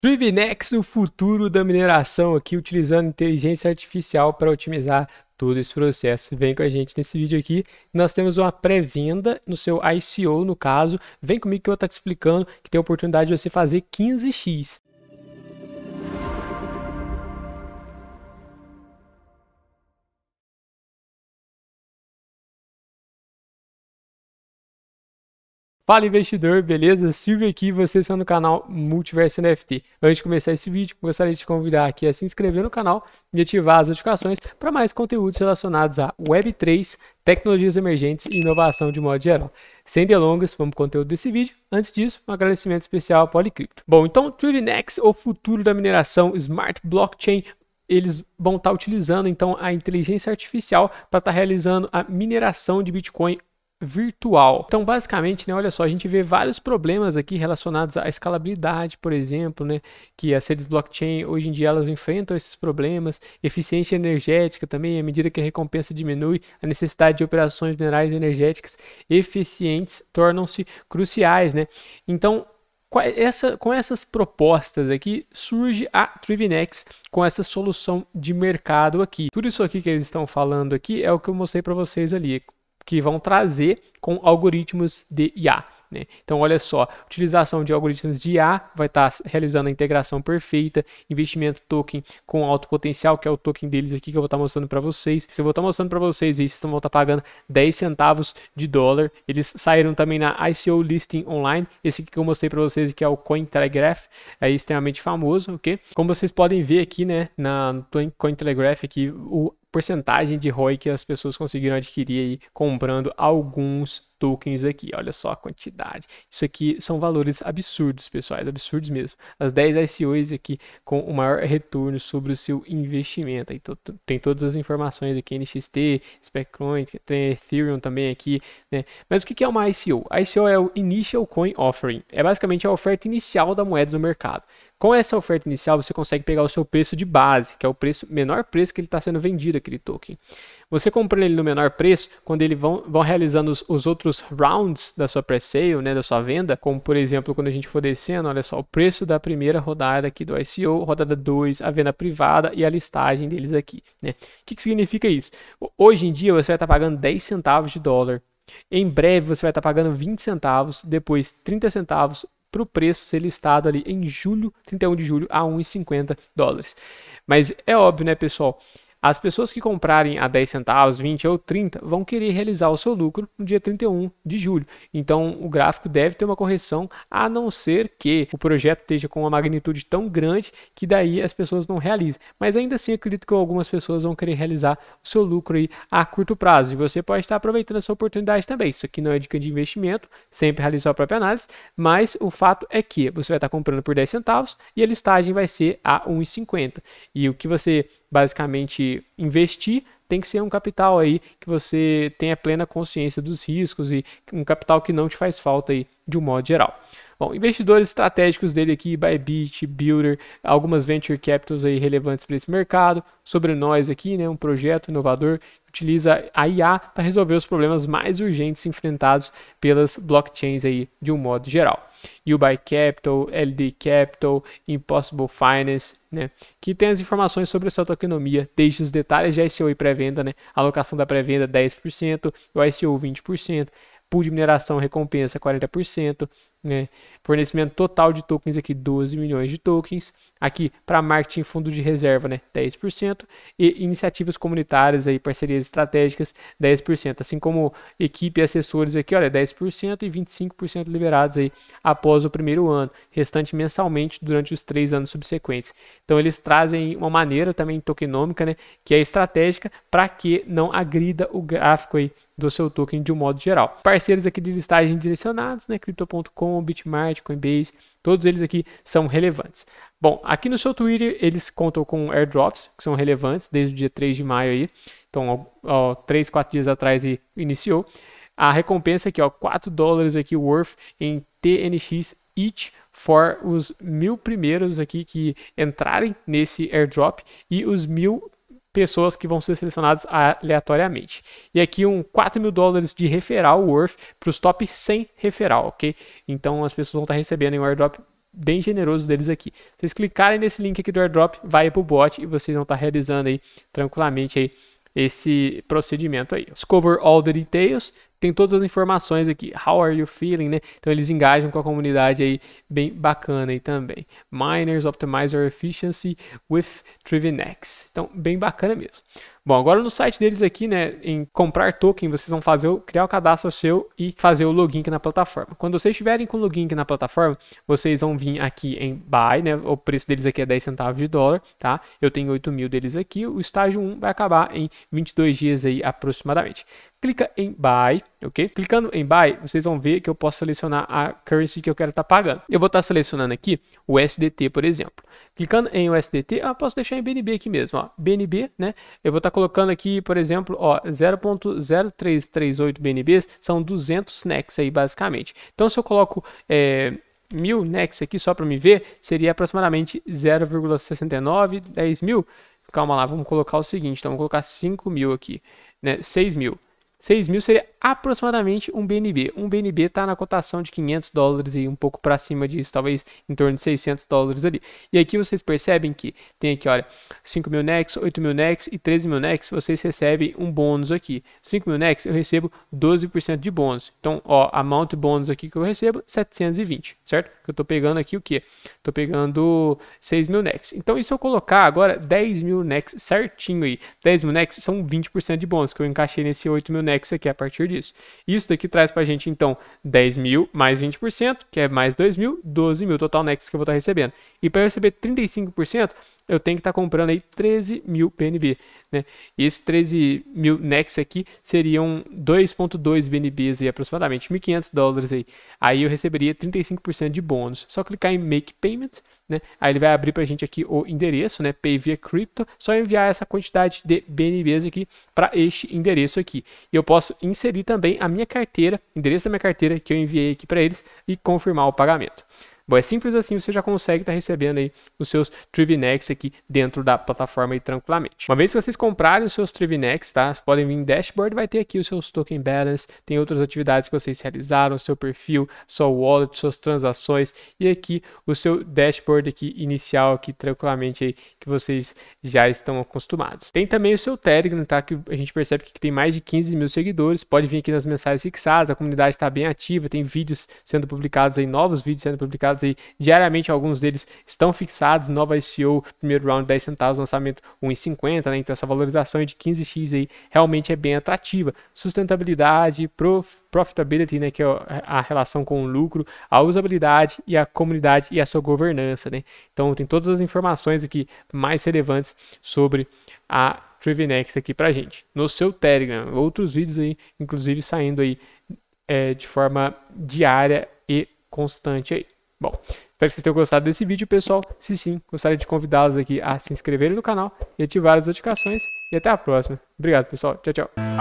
Trivinex, o futuro da mineração aqui, utilizando inteligência artificial para otimizar todo esse processo. Vem com a gente nesse vídeo aqui. Nós temos uma pré-venda no seu ICO, no caso. Vem comigo que eu vou estar te explicando que tem a oportunidade de você fazer 15x. Fala investidor, beleza? Silvio aqui, vocês estão no canal Multiverso NFT. Antes de começar esse vídeo, gostaria de te convidar aqui a se inscrever no canal e ativar as notificações para mais conteúdos relacionados a Web3, tecnologias emergentes e inovação de modo geral. Sem delongas, vamos para o conteúdo desse vídeo. Antes disso, um agradecimento especial ao Polycrypto. Bom, então, Trivinex, o futuro da mineração, Smart Blockchain, eles vão estar utilizando então a inteligência artificial para estar realizando a mineração de Bitcoin virtual. Então, basicamente, né, olha só, a gente vê vários problemas aqui relacionados à escalabilidade, por exemplo, né, que as redes blockchain hoje em dia elas enfrentam esses problemas, eficiência energética também, à medida que a recompensa diminui, a necessidade de operações minerais energéticas eficientes tornam-se cruciais, né? Então, essa, com essas propostas aqui, surge a Trivinex com essa solução de mercado aqui. Tudo isso aqui que eles estão falando aqui é o que eu mostrei para vocês ali que vão trazer com algoritmos de IA. Né? Então, olha só, utilização de algoritmos de IA vai estar tá realizando a integração perfeita, investimento token com alto potencial, que é o token deles aqui que eu vou estar tá mostrando para vocês. Se eu vou estar tá mostrando para vocês aí, vocês vão estar pagando 10 centavos de dólar. Eles saíram também na ICO Listing Online, esse que eu mostrei para vocês que é o Cointelegraph, é extremamente famoso, ok? Como vocês podem ver aqui, né, na Cointelegraph aqui, o porcentagem de ROI que as pessoas conseguiram adquirir aí comprando alguns tokens aqui. Olha só a quantidade. Isso aqui são valores absurdos, pessoal, absurdos mesmo. As 10 ICOs aqui com o maior retorno sobre o seu investimento. Então, tem todas as informações aqui, NXT, Speccoin, tem Ethereum também aqui, né? Mas o que é uma ICO? A ICO é o Initial Coin Offering. É basicamente a oferta inicial da moeda no mercado. Com essa oferta inicial, você consegue pegar o seu preço de base, que é o preço menor preço que ele está sendo vendido, aquele token. Você comprando ele no menor preço, quando eles vão, vão realizando os, os, outros rounds da sua pre-sale, né, da sua venda, como por exemplo, quando a gente for descendo, olha só, o preço da primeira rodada aqui do ICO, rodada 2, a venda privada e a listagem deles aqui. Né? O que, que significa isso? Hoje em dia você vai estar pagando 10 centavos de dólar. Em breve você vai estar pagando 20 centavos, depois 30 centavos, para o preço ser listado ali em julho, 31 de julho, a 1,50 dólares. Mas é óbvio, né, pessoal? As pessoas que comprarem a 10 centavos, 20 ou 30 vão querer realizar o seu lucro no dia 31 de julho. Então o gráfico deve ter uma correção, a não ser que o projeto esteja com uma magnitude tão grande que daí as pessoas não realizem. Mas ainda assim acredito que algumas pessoas vão querer realizar o seu lucro aí a curto prazo. E você pode estar aproveitando essa oportunidade também. Isso aqui não é dica de investimento, sempre realize a própria análise, mas o fato é que você vai estar comprando por 10 centavos e a listagem vai ser a 1,50. E o que você basicamente investir, tem que ser um capital aí que você tenha plena consciência dos riscos e um capital que não te faz falta aí de um modo geral. Bom, investidores estratégicos dele aqui, Bybit, Builder, algumas venture capitals aí relevantes para esse mercado. Sobre nós aqui, né, um projeto inovador utiliza a IA para resolver os problemas mais urgentes enfrentados pelas blockchains aí de um modo geral. Ubuy Capital, LD Capital, Impossible Finance, né, que tem as informações sobre a sua tokenomia, desde os detalhes de ICO e pré-venda, né, alocação da pré-venda 10%, o ICO 20%, pool de mineração recompensa 40%, né? Fornecimento total de tokens aqui 12 milhões de tokens. Aqui para marketing fundo de reserva, né, 10% e iniciativas comunitárias aí, parcerias estratégicas 10%, assim como equipe e assessores aqui, olha, 10% e 25% liberados aí após o primeiro ano, restante mensalmente durante os três anos subsequentes. Então eles trazem uma maneira também tokenômica, né, que é estratégica para que não agrida o gráfico aí do seu token de um modo geral. Parceiros aqui de listagem direcionados, né, crypto.com, Bitmart, Coinbase, todos eles aqui são relevantes. Bom, aqui no seu Twitter eles contam com airdrops, que são relevantes desde o dia 3 de maio aí. Então, ó, ó 3, 4 dias atrás iniciou. A recompensa aqui, ó, 4 dólares aqui worth em TNX each for os mil primeiros aqui que entrarem nesse airdrop e os mil pessoas que vão ser selecionadas aleatoriamente. E aqui um 4 mil dólares de referral worth para os top 100 referral, ok? Então as pessoas vão estar recebendo em um airdrop bem generoso deles aqui. Vocês clicarem nesse link aqui do airdrop, vai para o bot e vocês vão estar tá realizando aí tranquilamente aí esse procedimento aí. Discover all the details, tem todas as informações aqui. How are you feeling, né? Então eles engajam com a comunidade aí bem bacana aí também. Miners optimize your efficiency with Trivinex. Então bem bacana mesmo. Bom, agora no site deles aqui, né, em comprar token, vocês vão fazer criar o cadastro seu e fazer o login aqui na plataforma. Quando vocês estiverem com o login aqui na plataforma, vocês vão vir aqui em buy, né, o preço deles aqui é 10 centavos de dólar, tá? Eu tenho 8 mil deles aqui, o estágio 1 vai acabar em 22 dias aí aproximadamente clica em Buy, ok? Clicando em Buy, vocês vão ver que eu posso selecionar a currency que eu quero estar tá pagando. Eu vou estar tá selecionando aqui o SDT, por exemplo. Clicando em USDT, eu posso deixar em BNB aqui mesmo, ó. BNB, né? Eu vou estar tá colocando aqui, por exemplo, ó, 0.0338 BNBs são 200 NEX aí, basicamente. Então, se eu coloco... É, mil NEX aqui só para me ver, seria aproximadamente 0,69, 10 mil. Calma lá, vamos colocar o seguinte, então vamos colocar 5 mil aqui, né? 6 mil. 6 mil seria aproximadamente um BNB. Um BNB está na cotação de 500 dólares e um pouco para cima disso, talvez em torno de 600 dólares ali. E aqui vocês percebem que tem aqui, olha, 5 mil NEX, 8 mil NEX e 13 mil NEX, vocês recebem um bônus aqui. 5 mil NEX eu recebo 12% de bônus. Então, ó, amount bônus aqui que eu recebo, 720, certo? Eu estou pegando aqui o que? Estou pegando 6 mil NEX. Então, e se eu colocar agora 10 mil NEX certinho aí? 10 mil NEX são 20% de bônus que eu encaixei nesse 8 mil NEX aqui a partir disso. Isso daqui traz para a gente, então, 10 mil mais 20%, que é mais 2 mil, 12 mil total NEX que eu vou estar recebendo. E para receber 35%, eu tenho que estar comprando aí 13 mil PNB. Né? E esses 13 mil NEX aqui seriam 2.2 BNBs aí, aproximadamente, 1.500 dólares aí. Aí eu receberia 35% de bônus. Só clicar em Make Payment, né? aí ele vai abrir para a gente aqui o endereço, né? Pay via Crypto, só enviar essa quantidade de BNBs aqui para este endereço aqui. E eu posso inserir também a minha carteira, endereço da minha carteira que eu enviei aqui para eles e confirmar o pagamento. Bom, é simples assim, você já consegue estar tá recebendo aí os seus Trivinex aqui dentro da plataforma aí tranquilamente. Uma vez que vocês comprarem os seus Trivinex, tá? Vocês podem vir em dashboard, vai ter aqui os seus token balance, tem outras atividades que vocês realizaram, seu perfil, sua wallet, suas transações e aqui o seu dashboard aqui inicial aqui tranquilamente aí que vocês já estão acostumados. Tem também o seu Telegram, tá? Que a gente percebe que tem mais de 15 mil seguidores, pode vir aqui nas mensagens fixadas, a comunidade está bem ativa, tem vídeos sendo publicados aí, novos vídeos sendo publicados aí diariamente, alguns deles estão fixados, nova ICO, primeiro round 10 centavos, lançamento 1,50, né? Então essa valorização de 15x aí realmente é bem atrativa. Sustentabilidade, prof, profitability, né, que é a relação com o lucro, a usabilidade e a comunidade e a sua governança, né? Então tem todas as informações aqui mais relevantes sobre a Trivinex aqui pra gente. No seu Telegram, outros vídeos aí, inclusive saindo aí é, de forma diária e constante aí. Bom, espero que vocês tenham gostado desse vídeo, pessoal. Se sim, gostaria de convidá-los aqui a se inscreverem no canal e ativar as notificações. E até a próxima. Obrigado, pessoal. Tchau, tchau. Uh,